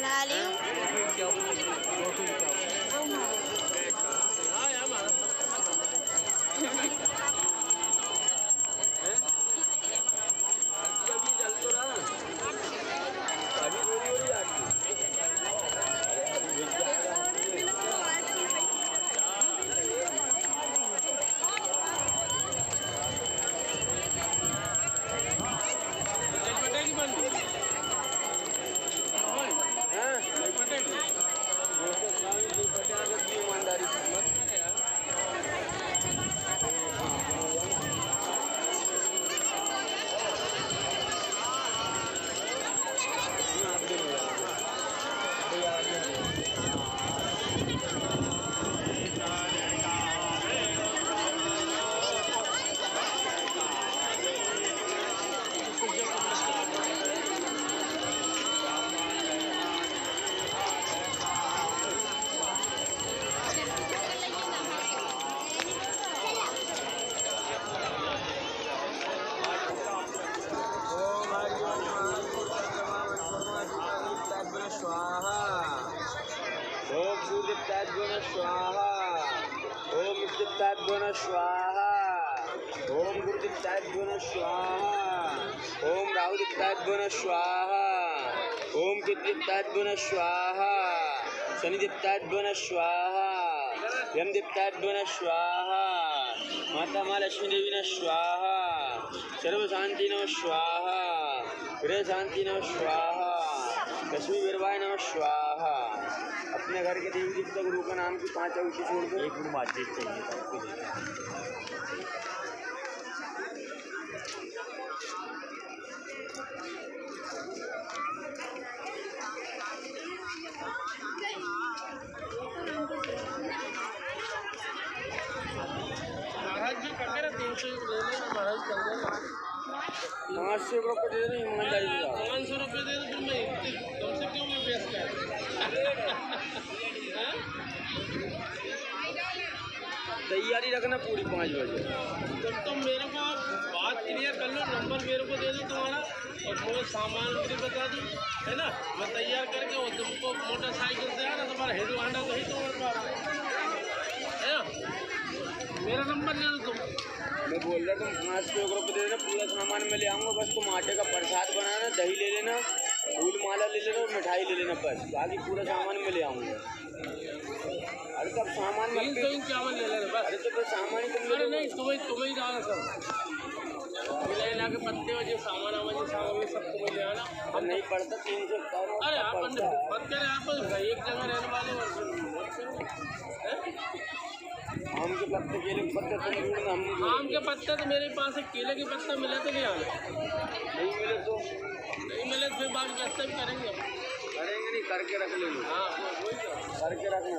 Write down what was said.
हलाली ईमानदारी ओम सूर्यप्ताद्गुण स्वाहा ओम विद्युत्ताद्गुण स्वाहा। ओम गुरुदित्ताद्गुण स्वाहा ओम राहुदित्ताद्गुण स्वाहा। ओम विद्युत्ताद्गुण स्वाहा। शनिदित्ताद्गुण स्वाहा यमदित्ताद्गुण स्वाहा। माता माँ लक्ष्मी देवी न स्वाहा। सर्व शांति नम स्वाहा गृह शांति नम स्वाहा। लक्ष्मी वीरवाय नम स्वाहा। अपने घर के देवी देवता गुरु का नाम की पाँच अंकी छोड़ दो। एक मिनट बातचीत चाहिए था महाराज जी तीन सौ ले लेना महाराज चल पाँच सौ रुपये दे दो ईमानदारी से। पाँच सौ रुपये दे दो फिर मैं इतनी तुमसे क्यों मैं बेच कर तैयारी रखना पूरी पाँच बजे। जब तुम मेरे को आप बात क्लियर कर लो नंबर मेरे को दे दो तुम्हारा और मुझे सामान भी बता दो है ना? मैं तैयार करके वो तुमको मोटरसाइकिल से है ना तुम्हारा हेडो हांडा तो ही तुम्हारे पास है। ना? मेरा नंबर ले लो तुम। मैं बोल रहा तुम पाँच सौ रुपये दे देना पूरा सामान मैं ले आऊँगा बस तुम आटे का प्रसाद बनाना दही ले लेना फूल माला ले लेना और मिठाई ले लेना बस। बाकी पूरा सामान मैं ले आऊँगा। अरे तब सामान तीन सौ इक्यावन ले लेना बस। अरे तो सामान ही तुम नहीं तुम्हें तुम्हें ही जाना ला के पत्ते वजह सामान आवाज़ सामान सब तुम्हें ले आना हम नहीं पढ़ता तीन सौ अरे आप पड़ता है। मत आप एक जगह रहने वाले और आम के पत्ते केले के पत्ते तुम ढूंढना हम आम के पत्ते तो मेरे पास एक केले के पत्ते मिले थे नहीं आने। नहीं मिले तो? नहीं मिले तो फिर बाकी रास्ते भी करेंगे करेंगे नहीं करके रख लेंगे। हाँ वही तो। करके रखना